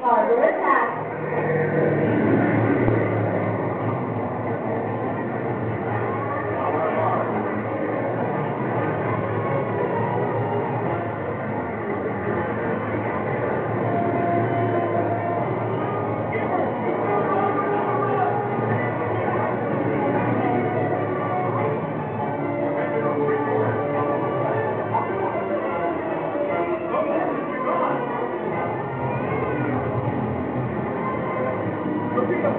好，坐下。